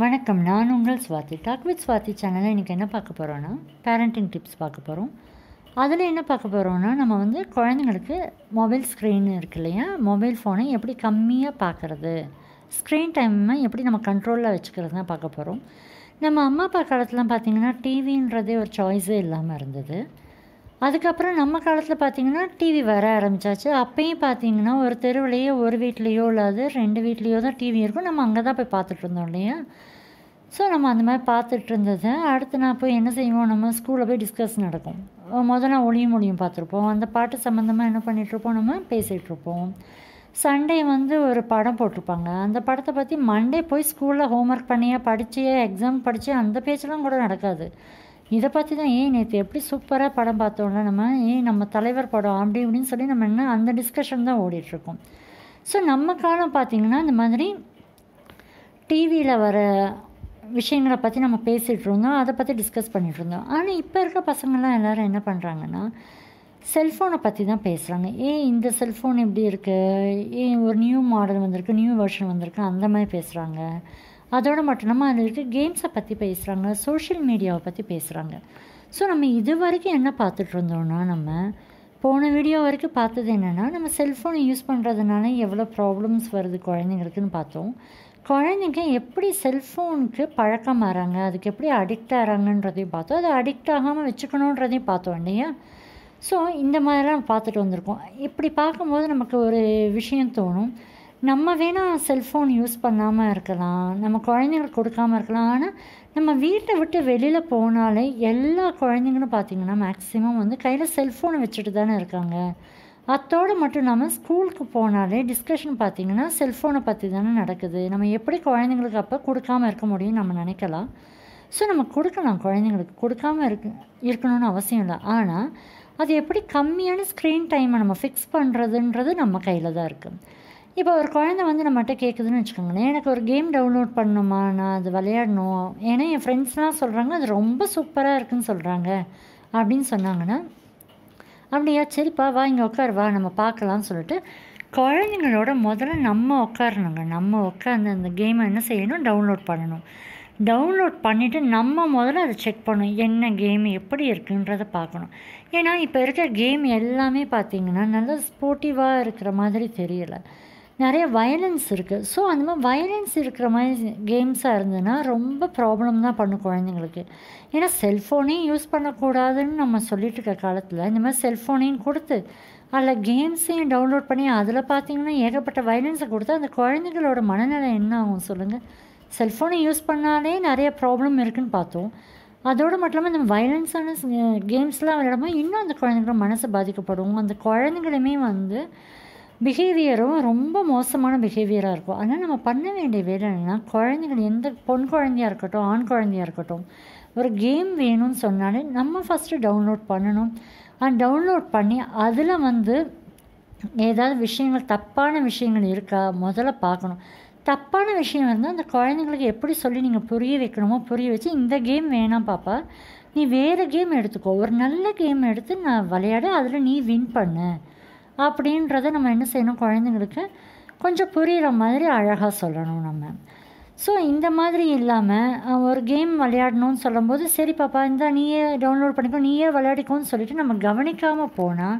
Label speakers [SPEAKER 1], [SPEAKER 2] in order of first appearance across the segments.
[SPEAKER 1] வணக்கம். நான் உங்கள் சுவாதி. டாக் வித் ஸ்வாதி சேனலில் இன்றைக்கி என்ன பார்க்க போகிறோன்னா பேரண்டிங் டிப்ஸ் பார்க்க போகிறோம் அதில் என்ன பார்க்க போகிறோன்னா நம்ம வந்து குழந்தைங்களுக்கு மொபைல் ஸ்க்ரீன் இருக்கு இல்லையா? மொபைல் ஃபோனை எப்படி கம்மியாக பார்க்குறது ஸ்க்ரீன் டைமை எப்படி நம்ம கண்ட்ரோலில் வச்சுக்கிறது தான் பார்க்க போகிறோம் நம்ம அம்மா அப்பா காலத்துலாம் பார்த்திங்கன்னா டிவின்றதே ஒரு சாய்ஸே இல்லாமல் இருந்தது. அதுக்கப்புறம் நம்ம காலத்தில் பார்த்திங்கன்னா டிவி வர ஆரம்பித்தாச்சு அப்பயும் பார்த்திங்கன்னா ஒரு தெருவுலையோ ஒரு வீட்லேயோ இல்லாது ரெண்டு வீட்லேயோ தான் டிவி இருக்கும். நம்ம அங்கே தான் போய் பார்த்துட்டு இருந்தோம் இல்லையா? ஸோ நம்ம அந்த மாதிரி பார்த்துட்டு இருந்தது. அடுத்து நான் போய் என்ன செய்வோம்? நம்ம ஸ்கூலில் போய் டிஸ்கஸ் நடக்கும். நான் ஒளியும் மொழியும் பார்த்துருப்போம் அந்த பாட்டு சம்மந்தமாக என்ன பண்ணிகிட்ருப்போம் நம்ம பேசிகிட்ருப்போம் சண்டே வந்து ஒரு படம் போட்டிருப்பாங்க. அந்த படத்தை பற்றி மண்டே போய் ஸ்கூலில் ஹோம்ஒர்க் பண்ணியே படித்தே எக்ஸாம் படித்தே அந்த பேச்செல்லாம் கூட நடக்காது. இதை பற்றி தான் ஏன் நேற்று எப்படி சூப்பராக படம் பார்த்தோம்ல நம்ம? ஏன் நம்ம தலைவர் படம் அப்படி இப்படின்னு சொல்லி நம்ம என்ன அந்த டிஸ்கஷன் தான் ஓடிட்டுருக்கோம். ஸோ நம்ம காலம் பார்த்திங்கன்னா இந்த மாதிரி டிவியில் வர விஷயங்களை பற்றி நம்ம பேசிகிட்டு இருந்தோம் அதை பற்றி டிஸ்கஸ் பண்ணிகிட்டு இருந்தோம். ஆனால் இப்போ இருக்க பசங்கள்லாம் எல்லோரும் என்ன பண்ணுறாங்கன்னா செல்ஃபோனை பற்றி தான் பேசுகிறாங்க ஏன் இந்த செல்ஃபோன் எப்படி இருக்குது ஏன் ஒரு நியூ மாடல் வந்திருக்கு நியூ வெர்ஷன் வந்திருக்கு அந்த மாதிரி பேசுகிறாங்க அதோடு மட்டும் இல்லாமல் அதில் இருக்க கேம்ஸை பற்றி பேசுகிறாங்க சோஷியல் மீடியாவை பற்றி பேசுகிறாங்க ஸோ நம்ம இது வரைக்கும் என்ன பார்த்துட்டு இருந்தோம்னா நம்ம போன வீடியோ வரைக்கும் பார்த்தது என்னென்னா நம்ம செல்ஃபோனை யூஸ் பண்ணுறதுனால எவ்வளோ ப்ராப்ளம்ஸ் வருது குழந்தைங்களுக்குன்னு பார்த்தோம். குழந்தைங்க எப்படி செல்ஃபோனுக்கு பழக்கம் ஆகிறாங்க அதுக்கு எப்படி அடிக்ட் ஆகிறாங்கன்றதையும் பார்த்தோம். அதை அடிக்ட் ஆகாமல் வச்சுக்கணுன்றதையும் பார்த்தோம் இல்லையா? ஸோ இந்த மாதிரிலாம் பார்த்துட்டு வந்திருக்கோம். இப்படி பார்க்கும்போது நமக்கு ஒரு விஷயம் தோணும். நம்ம வேணால் செல்ஃபோன் யூஸ் பண்ணாமல் இருக்கலாம். நம்ம குழந்தைங்களுக்கு கொடுக்காமல் இருக்கலாம். ஆனால் நம்ம வீட்டை விட்டு வெளியில் போனாலே எல்லா குழந்தைங்களும் பார்த்திங்கன்னா மேக்ஸிமம் வந்து கையில் செல்ஃபோனை வச்சுட்டு தானே இருக்காங்க. அத்தோடு மட்டும் இல்லாமல் ஸ்கூலுக்கு போனாலே டிஸ்கஷன் பார்த்திங்கன்னா செல்ஃபோனை பற்றி தானே நடக்குது. நம்ம எப்படி குழந்தைங்களுக்கு அப்போ கொடுக்காமல் இருக்க முடியும்னு நம்ம நினைக்கலாம். ஸோ நம்ம கொடுக்கலாம். குழந்தைங்களுக்கு கொடுக்காமல் இருக்கு இருக்கணும்னு அவசியம் இல்லை. ஆனால் அது எப்படி கம்மியான ஸ்க்ரீன் டைமை நம்ம ஃபிக்ஸ் பண்ணுறதுன்றது நம்ம கையில் தான் இருக்குது இப்போ ஒரு குழந்தை வந்து நம்மகிட்ட கேட்குதுன்னு வச்சுக்கோங்களேன் எனக்கு ஒரு கேம் டவுன்லோட் பண்ணணுமா? நான் அது விளையாடணும். ஏன்னா என் ஃப்ரெண்ட்ஸ்லாம் சொல்கிறாங்க அது ரொம்ப சூப்பராக இருக்குன்னு சொல்கிறாங்க அப்படின்னு சொன்னாங்கன்னா அப்படியா சரிப்பா வா இங்கே உட்கார் வா நம்ம பார்க்கலாம்னு சொல்லிட்டு குழந்தைங்களோட முதல்ல நம்ம உட்காரணுங்க. நம்ம உட்காந்து அந்த கேமை என்ன செய்யணும்? டவுன்லோட் பண்ணணும். டவுன்லோட் பண்ணிவிட்டு நம்ம முதல்ல அதை செக் பண்ணணும். என்ன கேம் எப்படி இருக்குன்றதை பார்க்கணும். ஏன்னா இப்போ இருக்கிற கேம் எல்லாமே பார்த்திங்கன்னா நல்லா ஸ்போர்ட்டிவாக இருக்கிற மாதிரி தெரியலை. நிறைய வயலன்ஸ் இருக்குது ஸோ அந்த மாதிரி வயலன்ஸ் இருக்கிற மாதிரி கேம்ஸாக இருந்ததுன்னா ரொம்ப ப்ராப்ளம் தான் பண்ணும் குழந்தைங்களுக்கு. ஏன்னா செல்ஃபோனையும் யூஸ் பண்ணக்கூடாதுன்னு நம்ம சொல்லிட்டு இருக்க காலத்தில் இந்த மாதிரி செல்ஃபோனையும் கொடுத்து அதில் கேம்ஸையும் டவுன்லோட் பண்ணி அதில் பார்த்திங்கன்னா ஏகப்பட்ட வயலன்ஸை கொடுத்து அந்த குழந்தைங்களோட மனநிலை என்ன ஆகும் சொல்லுங்கள் செல்ஃபோனை யூஸ் பண்ணாலே நிறைய ப்ராப்ளம் இருக்குதுன்னு பார்த்தோம். அதோடு மட்டும் இல்லாமல் இந்த வயலன்ஸான கேம்ஸ்லாம் விளையாடும்போது இன்னும் அந்த குழந்தைங்களோட மனசு பாதிக்கப்படும் அந்த குழந்தைங்களுமே வந்து பிஹேவியரும் ரொம்ப மோசமான பிஹேவியராக இருக்கும். அதனால் நம்ம பண்ண வேண்டிய வேலை என்னென்னா குழந்தைகள் எந்த பொன் குழந்தையாக இருக்கட்டும் ஆண் குழந்தையாக இருக்கட்டும் ஒரு கேம் வேணும்னு சொன்னாலே நம்ம ஃபஸ்ட்டு டவுன்லோட் பண்ணணும். அண்ட் டவுன்லோட் பண்ணி அதில் வந்து ஏதாவது விஷயங்கள் தப்பான விஷயங்கள் இருக்கா முதல்ல பார்க்கணும். தப்பான விஷயம் இருந்தால் அந்த குழந்தைங்களுக்கு எப்படி சொல்லி நீங்கள் புரிய வைக்கணுமோ புரிய வச்சு இந்த கேம் வேணாம் பாப்பா நீ வேறு கேம் எடுத்துக்கோ. ஒரு நல்ல கேம் எடுத்து நான் விளையாட அதில் நீ வின் பண்ணு. அப்படின்றத நம்ம என்ன செய்யணும்? குழந்தைங்களுக்கு கொஞ்சம் புரிகிற மாதிரி அழகாக சொல்லணும் நம்ம. ஸோ இந்த மாதிரி இல்லாமல் ஒரு கேம் விளையாடணும்னு சொல்லும்போது சரி பாப்பா இந்த நீயே டவுன்லோட் பண்ணிக்கோ நீயே விளையாடிக்கோன்னு சொல்லிட்டு நம்ம கவனிக்காமல் போனால்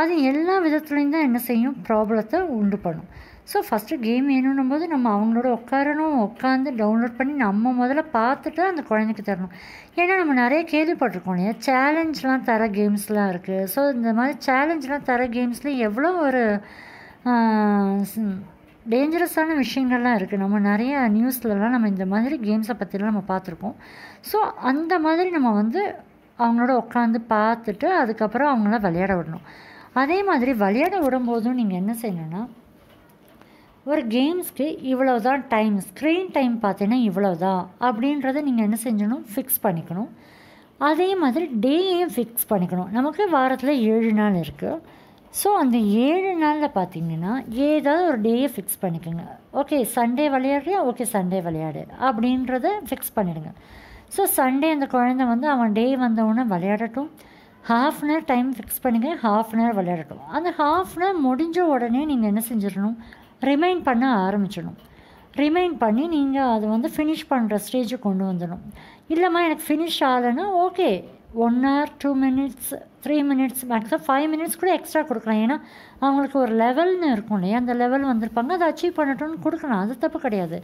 [SPEAKER 1] அது எல்லா விதத்துலேயும் தான் என்ன செய்யும்? ப்ராப்ளத்தை உண்டு பண்ணும். ஸோ ஃபஸ்ட்டு கேம் வேணும்னும் போது நம்ம அவங்களோட உட்காரணும் உட்காந்து டவுன்லோட் பண்ணி நம்ம முதல்ல பார்த்துட்டு அந்த குழந்தைக்கு தரணும். ஏன்னா நம்ம நிறைய கேள்விப்பட்டிருக்கோம் இல்லையா? சேலஞ்செலாம் தர கேம்ஸ்லாம் இருக்குது ஸோ இந்த மாதிரி சேலஞ்செலாம் தர கேம்ஸில் எவ்வளோ ஒரு டேஞ்சரஸான விஷயங்கள்லாம் இருக்குது நம்ம நிறைய நியூஸ்லலாம் நம்ம இந்த மாதிரி கேம்ஸை பற்றிலாம் நம்ம பார்த்துருக்கோம் ஸோ அந்த மாதிரி நம்ம வந்து அவங்களோட உட்காந்து பார்த்துட்டு அதுக்கப்புறம் அவங்கள விளையாட விடணும். அதே மாதிரி விளையாட விடும்போதும் நீங்கள் என்ன செய்யணுன்னா ஒரு கேம்ஸ்க்கு இவ்வளோ தான் டைம் ஸ்க்ரீன் டைம் பார்த்தீங்கன்னா இவ்வளோ தான் அப்படின்றத நீங்கள் என்ன செஞ்சணும்? ஃபிக்ஸ் பண்ணிக்கணும். அதே மாதிரி டேயும் ஃபிக்ஸ் பண்ணிக்கணும். நமக்கு வாரத்தில் ஏழு நாள் இருக்குது ஸோ அந்த ஏழு நாளில் பார்த்தீங்கன்னா ஏதாவது ஒரு டேயை ஃபிக்ஸ் பண்ணிக்கோங்க. ஓகே சண்டே விளையாடுறியா? ஓகே சண்டே விளையாடு அப்படின்றத ஃபிக்ஸ் பண்ணிவிடுங்க ஸோ சண்டே அந்த குழந்தை வந்து அவன் டே வந்தவுடனே விளையாடட்டும். Half an hour time fix பண்ணுங்க ஹாஃப் அன் ஹவர் விளையாடட்டும். அந்த ஹாஃப் அன் ஹவர் முடிஞ்ச உடனே நீங்கள் என்ன செஞ்சிடணும்? ரிமைண்ட் பண்ண ஆரம்பிச்சிடணும். ரிமைண்ட் பண்ணி நீங்கள் அதை வந்து ஃபினிஷ் பண்ணுற ஸ்டேஜுக்கு கொண்டு வந்துடணும். இல்லைம்மா எனக்கு ஃபினிஷ் ஆகலைன்னா okay one hour two minutes three minutes maximum five minutes கூட எக்ஸ்ட்ரா கொடுக்கலாம். ஏன்னா அவங்களுக்கு ஒரு லெவல்னு இருக்கும் இல்லையா? அந்த லெவல் வந்திருப்பாங்க. அதை அச்சீவ் பண்ணட்டும்னு கொடுக்கலாம். அது தப்பு கிடையாது.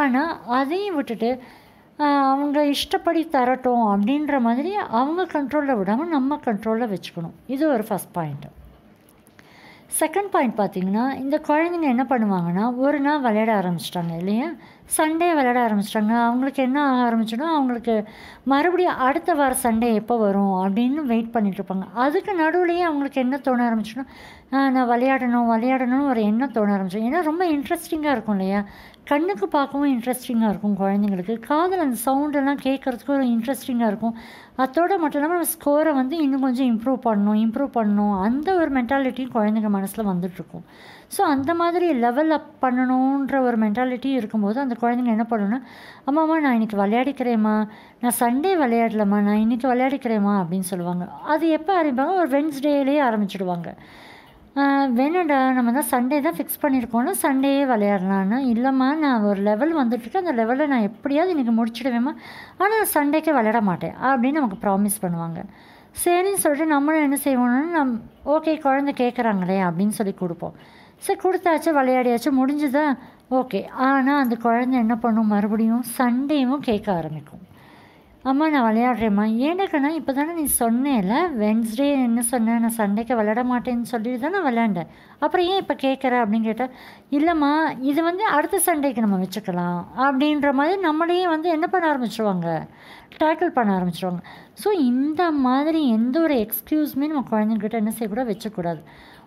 [SPEAKER 1] ஆனால் அதையும் விட்டுட்டு அவங்க இஷ்டப்படி தரட்டும் அப்படின்ற மாதிரி அவங்க கண்ட்ரோலில் விடாமல் நம்ம கண்ட்ரோலில் வச்சுக்கணும். இது ஒரு ஃபஸ்ட் பாயிண்ட்டு செகண்ட் பாயிண்ட் பார்த்தீங்கன்னா இந்த குழந்தைங்க என்ன பண்ணுவாங்கன்னா ஒரு நாள் விளையாட ஆரம்பிச்சிட்டாங்க இல்லையா? சண்டே விளையாட ஆரம்பிச்சிட்டாங்க. அவங்களுக்கு என்ன ஆக ஆரம்பிச்சுன்னா அவங்களுக்கு மறுபடியும் அடுத்த வார சண்டே எப்போ வரும் அப்படின்னு வெயிட் பண்ணிகிட்ருப்பாங்க இருப்பாங்க. அதுக்கு நடுவுலையே அவங்களுக்கு என்ன தோண ஆரம்பிச்சுன்னா நான் விளையாடணும் விளையாடணும்னு ஒரு எண்ணம் தோண ஆரம்பிச்சோம் ஏன்னா ரொம்ப இன்ட்ரெஸ்டிங்காக இருக்கும் இல்லையா? கண்ணுக்கு பார்க்கவும் இன்ட்ரெஸ்டிங்காக இருக்கும் குழந்தைங்களுக்கு. காதில் அந்த சவுண்டெல்லாம் கேட்குறதுக்கு ஒரு இன்ட்ரெஸ்டிங்காக இருக்கும். அதோட மட்டும் இல்லாமல் நம்ம ஸ்கோரை வந்து இன்னும் கொஞ்சம் இம்ப்ரூவ் பண்ணணும் இம்ப்ரூவ் பண்ணணும். அந்த ஒரு மென்டாலிட்டியும் குழந்தைங்க மனசில் வந்துட்டுருக்கும் ஸோ அந்த மாதிரி லெவல் அப் பண்ணணுன்ற ஒரு மென்டாலிட்டி இருக்கும்போது அந்த குழந்தைங்க என்ன பண்ணணும்னா அம்மாம்மா நான் இன்றைக்கி விளையாடிக்கிறேம்மா. நான் சண்டே விளையாடலம்மா. நான் இன்னைக்கு விளையாடிக்கிறேம்மா. அப்படின்னு சொல்லுவாங்க. அது எப்போ ஆரம்பிப்பாங்க? ஒரு வென்ஸ்டேலேயே ஆரம்பிச்சிடுவாங்க. வேணடா நம்ம தான் சண்டே தான் ஃபிக்ஸ் பண்ணியிருக்கோம்னா சண்டேயே விளையாடலான்னு இல்லைம்மா நான் ஒரு லெவல் வந்துட்டுருக்கேன் அந்த லெவலில் நான் எப்படியாவது இன்றைக்கி முடிச்சிடுவேம்மா. ஆனால் சண்டேக்கே விளையாட மாட்டேன். அப்படின்னு நமக்கு ப்ராமிஸ் பண்ணுவாங்க. சரின்னு சொல்லிட்டு நம்மளும் என்ன செய்வோம்னா நம் ஓகே குழந்தை கேட்குறாங்களே அப்படின்னு சொல்லி கொடுப்போம். சரி கொடுத்தாச்சு விளையாடியாச்சு முடிஞ்சுதா? ஓகே. ஆனால் அந்த குழந்தை என்ன பண்ணும்? மறுபடியும் சண்டேவும் கேட்க ஆரம்பிக்கும். அம்மா நான் விளையாடுறேம்மா. ஏன்னாக்கண்ணா இப்போ தானே நீ சொன்னேல? வென்ஸ்டே என்ன சொன்னேன் நான் சண்டைக்கு விளையாட மாட்டேன்னு சொல்லிட்டு தான் நான் விளையாண்டேன். அப்புறம் ஏன் இப்போ கேட்குற? அப்படின்னு கேட்டால் இல்லைம்மா இது வந்து அடுத்த சண்டைக்கு நம்ம வச்சுக்கலாம். அப்படின்ற மாதிரி நம்மளையும் வந்து என்ன பண்ண ஆரம்பிச்சிருவாங்க? டேக்கிள் பண்ண ஆரம்பிச்சிருவாங்க. ஸோ இந்த மாதிரி எந்த ஒரு எக்ஸ்கியூஸுமே நம்ம குழந்தைங்கிட்ட என்ன செய்யக்கூடாது? வச்சக்கூடாது.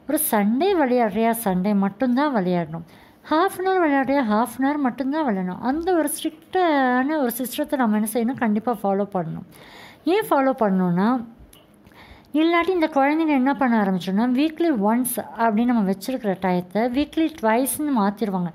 [SPEAKER 1] ஒரு சண்டே விளையாடுறியா? சண்டே மட்டும்தான் விளையாடணும். ஹாஃப் அன் ஹவர் விளையாடுறியா? ஹாஃப் அன் ஹவர் மட்டும்தான் விளையாடணும். அந்த ஒரு ஸ்ட்ரிக்டான ஒரு சிஸ்டத்தை நம்ம என்ன செய்யணும்? கண்டிப்பாக ஃபாலோ பண்ணணும். ஏன் ஃபாலோ பண்ணணும்னா இல்லாட்டி இந்த குழந்தைங்க என்ன பண்ண ஆரம்பிச்சோன்னா வீக்லி ஒன்ஸ் அப்படின்னு நம்ம வச்சுருக்கிற டயத்தை வீக்லி ட்வைஸ்ன்னு மாற்றிடுவாங்க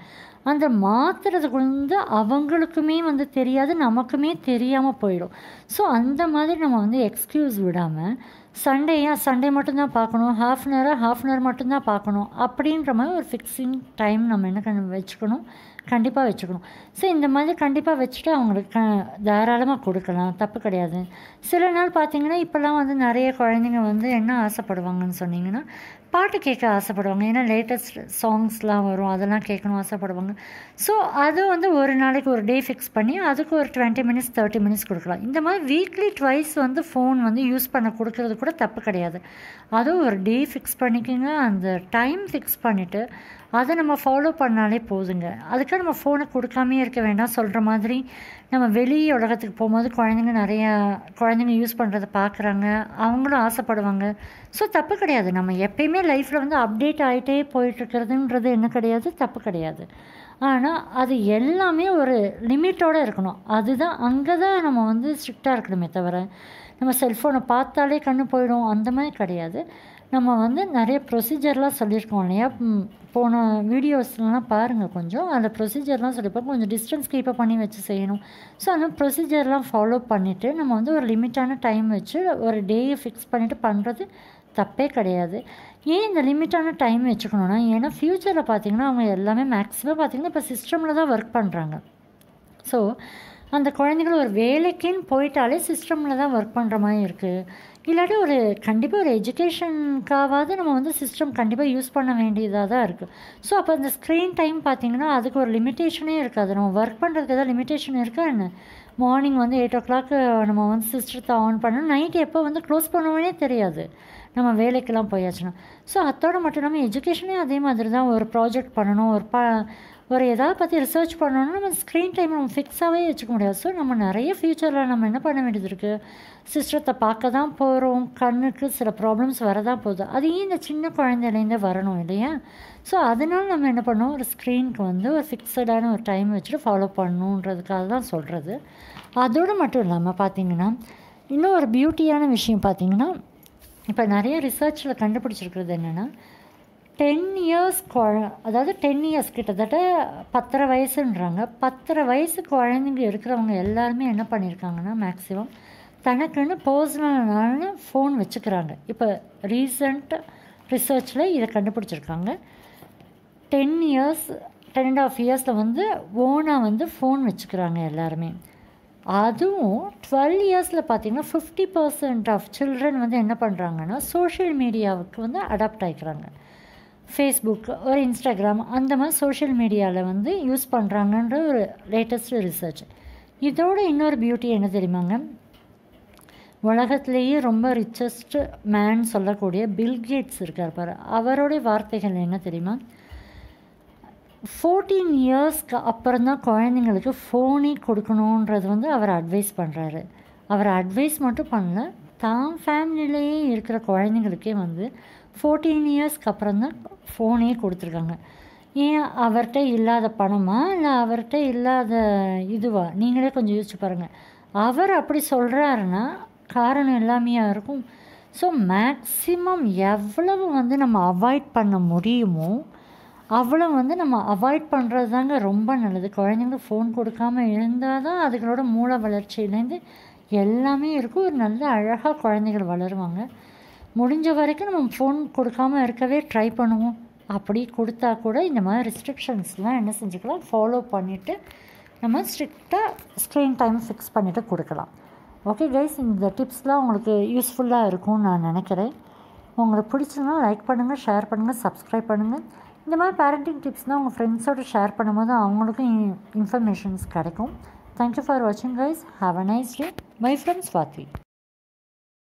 [SPEAKER 1] அந்த மாற்றுறதுக்கு வந்து அவங்களுக்குமே வந்து தெரியாது நமக்குமே தெரியாமல் போயிடும். ஸோ அந்த மாதிரி நம்ம வந்து எக்ஸ்கியூஸ் விடாமல் சண்டேயா சண்டே மட்டும்தான் பார்க்கணும். ஹாஃப் அன் ஹவராக ஹாஃப் அன் ஹவர் மட்டும்தான் பார்க்கணும். அப்படின்ற மாதிரி ஒரு ஃபிக்ஸிங் டைம் நம்ம என்ன கண் வச்சுக்கணும். கண்டிப்பாக வச்சுக்கணும். ஸோ இந்த மாதிரி கண்டிப்பாக வச்சுட்டு அவங்களுக்கு க தாராளமாக கொடுக்கலாம். தப்பு கிடையாது. சில நாள் பார்த்தீங்கன்னா இப்போல்லாம் வந்து நிறைய குழந்தைங்க வந்து என்ன ஆசைப்படுவாங்கன்னு சொன்னிங்கன்னா பாட்டு கேட்க ஆசைப்படுவாங்க. ஏன்னா லேட்டஸ்ட் சாங்ஸ்லாம் வரும். அதெல்லாம் கேட்கணும் ஆசைப்படுவாங்க. ஸோ அது வந்து ஒரு நாளைக்கு ஒரு டே ஃபிக்ஸ் பண்ணி அதுக்கு ஒரு டுவெண்ட்டி மினிட்ஸ் தேர்ட்டி மினிட்ஸ் கொடுக்கலாம். இந்த மாதிரி வீக்லி ட்வைஸ் வந்து ஃபோன் வந்து யூஸ் பண்ண கொடுக்கறது கூட தப்பு கிடையாது. அதுவும் ஒரு டே ஃபிக்ஸ் பண்ணிக்கோங்க. அந்த டைம் ஃபிக்ஸ் பண்ணிவிட்டு அதை நம்ம ஃபாலோ பண்ணாலே போதுங்க. அதுக்காக நம்ம ஃபோனை கொடுக்காமே இருக்க வேண்டாம் சொல்கிற மாதிரி. நம்ம வெளி உலகத்துக்கு போகும்போது குழந்தைங்க நிறையா குழந்தைங்க யூஸ் பண்ணுறத பார்க்குறாங்க. அவங்களும் ஆசைப்படுவாங்க. ஸோ தப்பு கிடையாது. நம்ம எப்பயுமே லைஃப்பில் வந்து அப்டேட் ஆகிட்டே போயிட்டுருக்கிறதுன்றது என்ன கிடையாது தப்பு கிடையாது. ஆனால் அது எல்லாமே ஒரு லிமிட்டோடு இருக்கணும். அதுதான் அங்கே தான் நம்ம வந்து ஸ்ட்ரிக்டாக இருக்கணுமே தவிர நம்ம செல்ஃபோனை பார்த்தாலே கண்ணு போயிடும் அந்த மாதிரி கிடையாது. நம்ம வந்து நிறைய ப்ரொசீஜர்லாம் சொல்லியிருக்கோம் இல்லையா? போன வீடியோஸ்லாம் பாருங்கள் கொஞ்சம். அந்த ப்ரொசீஜர்லாம் சொல்லியிருப்போம். கொஞ்சம் டிஸ்டன்ஸ் கீப்பப் பண்ணி வச்சு செய்யணும். ஸோ அந்த ப்ரொசீஜர்லாம் ஃபாலோ பண்ணிவிட்டு நம்ம வந்து ஒரு லிமிட்டான டைம் வச்சு ஒரு டேயை ஃபிக்ஸ் பண்ணிவிட்டு பண்ணுறது தப்பே கிடையாது. ஏன் இந்த லிமிட்டான டைம் வச்சுக்கணுன்னா ஏன்னா ஃப்யூச்சரில் பார்த்தீங்கன்னா அவங்க எல்லாமே மேக்ஸிமம் பார்த்தீங்கன்னா இப்போ சிஸ்டமில் தான் ஒர்க் பண்ணுறாங்க ஸோ அந்த குழந்தைகள் ஒரு வேலைக்குன்னு போயிட்டாலே சிஸ்டமில் தான் ஒர்க் பண்ணுற மாதிரி இருக்குது இல்லாட்டி ஒரு கண்டிப்பாக ஒரு எஜுகேஷனுக்காவது நம்ம வந்து சிஸ்டம் கண்டிப்பாக யூஸ் பண்ண வேண்டியதாக தான் இருக்குது ஸோ அப்போ அந்த ஸ்க்ரீன் டைம் பார்த்திங்கன்னா அதுக்கு ஒரு லிமிட்டேஷனே இருக்காது. நம்ம ஒர்க் பண்ணுறதுக்கு ஏதாவது லிமிட்டேஷன் இருக்கா என்ன? மார்னிங் வந்து எயிட் ஓ கிளாக்கு நம்ம வந்து சிஸ்டத்தை ஆன் பண்ணணும். நைட் எப்போ வந்து க்ளோஸ் பண்ணுவோன்னே தெரியாது. நம்ம வேலைக்கெல்லாம் போயாச்சுன்னா. ஸோ அதோட மட்டும் இல்லாமல் எஜுகேஷனே அதே மாதிரி தான் ஒரு ப்ராஜெக்ட் பண்ணணும். ஒரு ப ஒரு எதாவது பற்றி ரிசர்ச் பண்ணணும்னா நம்ம ஸ்க்ரீன் டைம் நம்ம ஃபிக்ஸாகவே வச்சுக்க முடியாது. ஸோ நம்ம நிறைய ஃப்யூச்சரில் நம்ம என்ன பண்ண வேண்டியது இருக்குது சிஸ்டத்தை பார்க்க தான் போகிறோம் கண்ணுக்கு சில ப்ராப்ளம்ஸ் வரதான் போகுது. அது ஏன் இந்த சின்ன குழந்தையிலேருந்தே வரணும் இல்லையா? ஸோ அதனால நம்ம என்ன பண்ணோம்? ஒரு ஸ்க்ரீனுக்கு வந்து ஒரு ஃபிக்ஸடான ஒரு டைம் வச்சுட்டு ஃபாலோ பண்ணணுன்றதுக்காக தான் சொல்கிறது அதோடு மட்டும் இல்லாமல் பார்த்தீங்கன்னா இன்னும் ஒரு பியூட்டியான விஷயம் பார்த்தீங்கன்னா இப்போ நிறைய ரிசர்ச்சில் கண்டுபிடிச்சிருக்கிறது என்னென்னா டென் இயர்ஸ் குழ அதாவது டென் இயர்ஸ் கிட்டத்தட்ட பத்தரை வயசுன்றாங்க. பத்தரை வயசு குழந்தைங்க இருக்கிறவங்க எல்லாருமே என்ன பண்ணியிருக்காங்கன்னா மேக்ஸிமம் தனக்குன்னு பர்சனலான ஃபோன் வச்சுக்கிறாங்க. இப்போ ரீசண்ட் ரிசர்ச்சில் இதை கண்டுபிடிச்சிருக்காங்க. Ten years ten and half இயர்ஸில் வந்து ஓனாக வந்து ஃபோன் வச்சுக்கிறாங்க எல்லாருமே. அதுவும் டுவெல் இயர்ஸில் பார்த்தீங்கன்னா ஃபிஃப்டி பர்சன்ட் ஆஃப் சில்ட்ரன் வந்து என்ன பண்ணுறாங்கன்னா சோஷியல் மீடியாவுக்கு வந்து அடாப்ட் ஆகிக்கிறாங்க ஃபேஸ்புக் ஒரு இன்ஸ்டாகிராம் அந்த மாதிரி சோஷியல் மீடியாவில் வந்து யூஸ் பண்ணுறாங்கன்ற ஒரு லேட்டஸ்ட் ரிசர்ச் இதோட இன்னொரு பியூட்டி என்ன தெரியுமாங்க? உலகத்திலேயே ரொம்ப ரிச்சஸ்ட் மேன் சொல்லக்கூடிய பில்கேட்ஸ் இருக்கார் பாரு. அவருடைய வார்த்தைகள் என்ன தெரியுமா? ஃபோர்டீன் இயர்ஸ்க்கு அப்புறம் தான் குழந்தைங்களுக்கு ஃபோனே கொடுக்கணுன்றது வந்து அவர் அட்வைஸ் பண்ணுறாரு அவர் அட்வைஸ் மட்டும் பண்ணல தான் ஃபேமிலியிலேயே இருக்கிற குழந்தைங்களுக்கே வந்து ஃபோர்டீன் இயர்ஸ்க்கு அப்புறம் தான் ஃபோனே கொடுத்துருக்காங்க. ஏன் அவர்கிட்ட இல்லாத பணமா? இல்லை அவர்கிட்ட இல்லாத இதுவா? நீங்களே கொஞ்சம் யோசிச்சு பாருங்கள் அவர் அப்படி சொல்கிறாருன்னா காரணம் எல்லாமே இருக்கும். ஸோ மேக்ஸிமம் எவ்வளவு வந்து நம்ம அவாய்ட் பண்ண முடியுமோ அவ்வளோ வந்து நம்ம அவாய்ட் பண்ணுறது தாங்க ரொம்ப நல்லது. குழந்தைங்க ஃபோன் கொடுக்காம இருந்தால் தான் அதுகளோட மூளை வளர்ச்சியிலேருந்து எல்லாமே இருக்கும். ஒரு நல்ல அழகாக குழந்தைகள் வளருவாங்க. முடிஞ்ச வரைக்கும் நம்ம ஃபோன் கொடுக்காம இருக்கவே ட்ரை பண்ணுவோம். அப்படி கொடுத்தா கூட இந்த மாதிரி ரெஸ்ட்ரிக்ஷன்ஸ்லாம் என்ன செஞ்சுக்கலாம்? ஃபாலோ பண்ணிவிட்டு நம்ம ஸ்ட்ரிக்டாக ஸ்க்ரீன் டைம் ஃபிக்ஸ் பண்ணிவிட்டு கொடுக்கலாம். ஓகே கைஸ் இந்த டிப்ஸ்லாம் உங்களுக்கு யூஸ்ஃபுல்லாக இருக்கும்னு நான் நினைக்கிறேன். உங்களுக்கு பிடிச்சதுன்னா லைக் பண்ணுங்கள் ஷேர் பண்ணுங்கள் சப்ஸ்கிரைப் பண்ணுங்கள் இந்த மாதிரி பேரண்டிங் டிப்ஸ்னால் உங்கள் ஃப்ரெண்ட்ஸோடு ஷேர் பண்ணும்போது அவங்களுக்கும் இன்ஃபர்மேஷன்ஸ் கிடைக்கும். தேங்க்யூ ஃபார் வாட்சிங் guys have a nice day my friends Vaathi